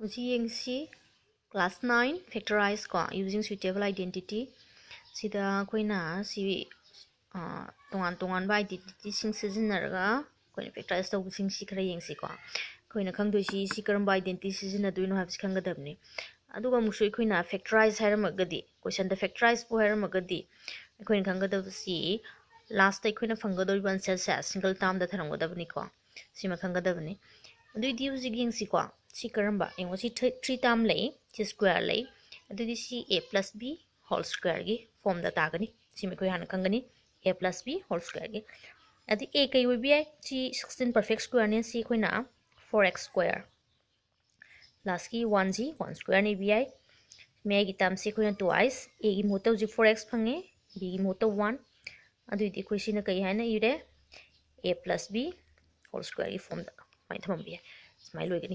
मुझे class nine factorise को using suitable identity तोान तोान आइडेंटिटी फैक्टराइज तौबी खर येंसीको अखोन खी कम आइडेंटिटी सिजन सिजनदों खगदबने फैक्टराइज है क्वेश्चन फैक्टराइज को हैरमगदी अखोन लास्ट अखोन फंगदब आंसर से सिंगल टर्म थरमगदबने खगदबने अदी हजिक येंसीको सी कर्म बा इंगो थ्री टाम ले सी स्क्वायर ले A plus B whole square की फॉर्म द तागनी सी मेको यहाँ कंगनी A plus B whole square की अतो ए कई वो है सी सिक्सटीन परफेक्ट स्क्वायर ने सी फोर एक्स स्क्वायर लास्ट की वन जी वन स्क्वायर ने भी है मैं की टाम से कोई टू आइस ए की मोटा उसी फोर एक्स फंगे बी की मोटा वन अतो दी कोई कई है ना A plus B whole square की फॉर्म द माइथम भी है स्माइल होएगी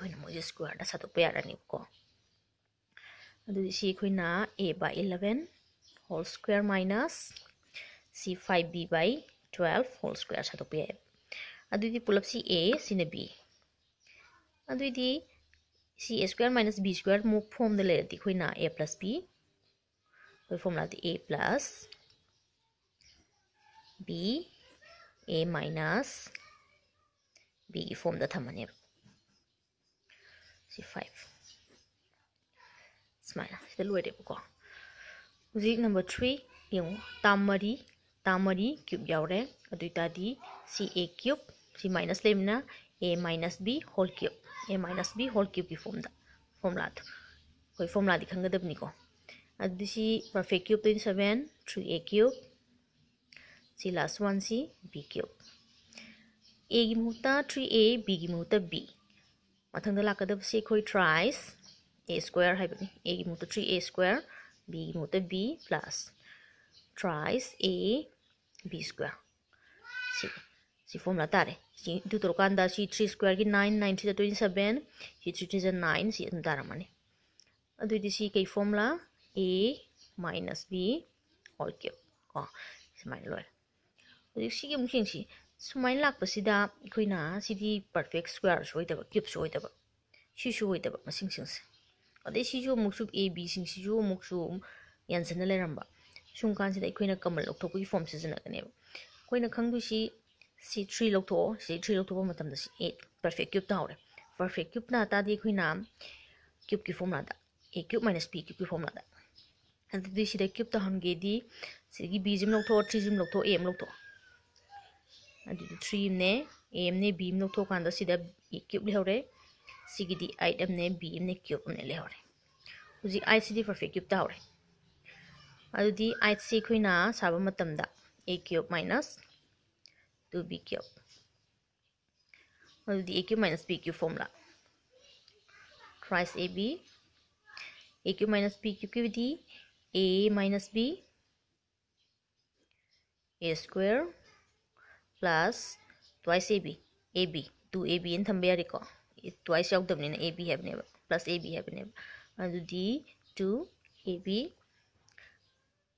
le re square yaw re aduga si me da minus ni a square minus b square gi mong da le aduga si masing sing se ikoi mo gi square yaw dri mo ji perfect square ngak to oiblik si 1 to 1 perfect square gi element gi 25 5 ki 144 12 ki aduna mo si perfect square ngak ni na ꯑꯩꯈꯣꯏꯅ ꯃꯣꯏꯁꯦ ꯁ꯭ꯀ꯭ꯋꯥꯔꯗ ꯁꯥꯗꯣꯛꯄ ꯌꯥꯔꯅꯤꯕꯀꯣ ꯑꯗꯨꯗꯤ ꯁꯤ ꯑꯩꯈꯣꯏꯅ A by eleven whole square minus see five B by twelve whole square ꯁꯥꯗꯣꯛꯄ ꯌꯥꯏ ꯑꯗꯨꯗꯤ ꯄꯨꯂꯞꯁꯤ ꯑꯦ ꯁꯤꯅ B ꯑꯗꯨꯏꯗꯤ ꯁꯤ ꯑꯦ square minus B square ꯃꯨꯛ ꯐꯣꯝꯗ ꯂꯩꯔꯗꯤ ꯑꯩꯈꯣꯏꯅ ꯑꯦ ꯄ꯭ꯂꯁ ꯕꯤ ꯑꯩꯈꯣꯏ ꯐꯣꯝꯂꯥꯗꯤ ꯑꯦ ꯄ꯭ꯂꯁ ꯕꯤ ꯑꯦ ꯃꯥꯏꯅꯁ ꯕꯤꯒꯤ ꯐꯣꯝꯗ ꯊꯝꯃꯅꯦꯕ C5 ꯁꯨꯃꯥꯏꯅ ꯁꯤꯗ ꯂꯣꯏꯔꯦꯕꯀꯣ ꯍꯧꯖꯤꯛ ꯅꯝꯕꯔ ꯊ꯭ꯔꯤ ꯌꯦꯡꯉꯣ ꯇꯥꯝ ꯃꯔꯤ ꯇꯥꯝ ꯃꯔꯤ ꯀ꯭ꯌꯨꯕ ꯌꯥꯎꯔꯦ ꯑꯗꯨ ꯑꯣꯏꯇꯥꯔꯗꯤ ꯁꯤ ꯑꯦ ꯀ꯭ꯌꯨꯕ ꯁꯤ ꯃꯥꯏꯅꯁ ꯂꯩꯕꯅ ꯑꯦ ꯃꯥꯏꯅꯁ ꯕꯤ ꯍꯣꯜ ꯀ꯭ꯌꯨꯕ ꯑꯦ ꯃꯥꯏꯅꯁ ꯕꯤ ꯍꯣꯜ ꯀ꯭ꯌꯨꯕꯀꯤ ꯐꯣꯝꯗ ꯐꯣꯝꯂꯥꯗꯣ ꯑꯩꯈꯣꯏ ꯐꯣꯝꯂꯥꯗꯤ ꯈꯪꯒꯗꯕꯅꯤꯀꯣ ꯑꯗꯨꯗꯤ ꯁꯤ perfect cube twenty seven three ꯑꯦ ꯀ꯭ꯌꯨꯕ ꯁꯤ last one C B cube ꯑꯦꯒꯤ ꯃꯍꯨꯠꯇ ꯊ꯭ꯔꯤ ꯑꯦ ꯕꯤꯒꯤ ꯃꯍꯨꯠꯇ ꯕꯤ ꯃꯊꯪꯗ ꯂꯥꯛꯀꯗꯕꯁꯤ ꯑꯩꯈꯣꯏ ꯇ꯭ꯔꯥꯏꯁ ꯑꯦ ꯁ꯭ꯀ꯭ꯋꯦꯔ ꯍꯥꯏꯕꯅꯤ ꯑꯦꯒꯤ ꯃꯍꯨꯠꯇ ꯊ꯭ꯔꯤ ꯑꯦ ꯁ꯭ꯀ꯭ꯋꯦꯔ ꯕꯤꯒꯤ ꯃꯍꯨꯠꯇ B plus ꯇ꯭ꯔꯥꯏꯁ A B square see see formula ꯇꯥꯔꯦ ꯁꯤ ꯑꯗꯨ ꯇꯧꯔꯀꯥꯟꯗ C three ꯁ꯭ꯀ꯭ꯋꯦꯔꯒꯤ nine nine third twenty seven C three third nine ꯁꯤ ꯑꯗꯨꯝ ꯇꯥꯔꯝꯃꯅꯤ ꯑꯗꯨꯏꯗꯤ ꯁꯤ ꯀꯩ ꯐꯣꯔꯃꯨꯂꯥ ꯑꯦ ꯃꯥꯏꯅꯁ ꯕꯤ ꯍꯣꯜ ꯀ꯭ꯌꯨꯕ ꯀꯣ ꯁꯨꯃꯥꯏꯅ ꯂꯣꯏꯔꯦ ꯍꯧꯖꯤꯛ ꯁꯤꯒꯤ ꯑꯃꯨꯛ ꯌꯦꯡꯁꯤ ꯁꯨꯃꯥꯏꯅ ꯂꯥꯛꯄꯁꯤꯗ ꯑꯩꯈꯣꯏꯅ ꯁꯤꯗꯤ ꯄꯔꯐꯦꯛ ꯁ꯭ꯀ꯭ꯋꯥꯔꯁꯨ ꯑꯣꯏꯗꯕ ꯀ꯭ꯌꯨꯕꯁꯨ ꯑꯣꯏꯗꯕ ꯁꯤꯁꯨ ꯑꯣꯏꯗꯕ ꯃꯁꯤꯡꯁꯤꯡꯁꯦ ꯑꯗꯩ ꯁꯤꯁꯨ ꯑꯃꯨꯛꯁꯨ ꯑꯦ ꯕꯤꯁꯤꯡꯁꯤꯁꯨ ꯑꯃꯨꯛꯁꯨ ꯌꯥꯟꯁꯤꯟꯅ ꯂꯩꯔꯝꯕ ꯁꯨꯝ ꯀꯥꯟꯁꯤꯗ ꯑꯩꯈꯣꯏꯅ ꯀꯃꯟ ꯂꯧꯊꯣꯛꯄꯒꯤ ꯐꯣꯔꯝ ꯁꯤꯖꯤꯟꯅꯒꯅꯦꯕ ꯑꯩꯈꯣꯏꯅ ꯈꯪꯗꯣꯏꯁꯤ ꯁꯤ ꯊ꯭ꯔꯤ ꯂꯧꯊꯣꯛꯑꯣ ꯁꯤ ꯊ꯭ꯔꯤ ꯂꯧꯊꯣꯛꯄ ꯃꯇꯝꯗ ꯁꯤ ꯑꯦꯠ ꯄꯔꯐꯦꯛ ꯀ꯭ꯌꯨꯕ ꯇꯥꯍꯧꯔꯦ ꯄꯔꯐꯦꯛ ꯀ꯭ꯌꯨꯕꯅ ꯇꯥꯔꯗꯤ ꯑꯩꯈꯣꯏꯅ ꯀ꯭ꯌꯨꯕꯀꯤ ꯐꯣꯔꯃꯨꯂꯥꯗ ꯑꯦ ꯀ꯭ꯌꯨꯕ ꯃꯥꯏꯅꯁ ꯄꯤ ꯀ꯭ꯌꯨꯕꯀꯤ ꯐꯣꯔꯃꯨꯂꯥꯗ ꯑꯗꯨꯗꯤ ꯁꯤꯗ ꯀ꯭ꯌꯨꯕ ꯇꯧꯍꯟꯒꯦꯗꯤ ꯁꯤꯗꯒꯤ ꯕꯤꯁꯤꯃ ꯂꯧꯊꯣꯛꯑꯣ ꯊ꯭ꯔꯤꯁꯤꯃ ꯂꯧꯊꯣꯛꯑꯣ ꯑꯦ ꯑꯃ ꯂꯧꯊꯣꯛꯑꯣ ꯑꯗꯨꯗꯤ ꯊ꯭ꯔꯤ ꯑꯃꯅꯦ ꯑꯦ ꯑꯃꯅꯦ ꯕꯤ ꯑꯃ ꯂꯧꯊꯣꯛꯀꯥꯟꯗ ꯁꯤꯗ ꯀ꯭ꯌꯨꯕ ꯂꯩꯍꯧꯔꯦ ꯁꯤꯒꯤꯗꯤ ꯑꯩꯠ ꯑꯃꯅꯦ ꯕꯤ ꯑꯃꯅꯦ ꯀ꯭ꯌꯨꯕ ꯑꯃꯅꯦ ꯂꯩꯍꯧꯔꯦ ꯍꯧꯖꯤꯛ ꯑꯩꯠꯁꯤꯗꯤ ꯄꯔꯐꯦꯛ ꯀ꯭ꯌꯨꯕ ꯇꯥꯍꯧꯔꯦ ꯑꯗꯨꯗꯤ ꯑꯩꯠꯁꯤ ꯑꯩꯈꯣꯏꯅ ꯁꯥꯕ ꯃꯇꯝꯗ A cube minus two B cube A cube minus B cube formula thrice A B A cube minus B cube की विधि A minus B A square plus twice A B A B two A B Thumbay यारेको twice यादबनी A B है plus A B है two A B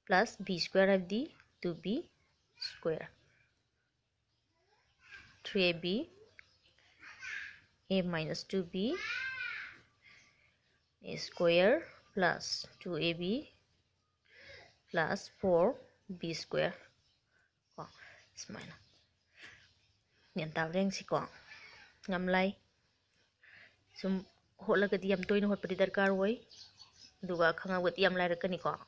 plus B square है two B square 3ab a minus 2b a square plus 2ab plus 4b square. เนี่ยตาเร่งสิกองงําไลซุมโหละกะเตรียมตวยนหดปฏิดัดการไว้ดูว่าข้างเอาเตรียมไลระกะนี่กอง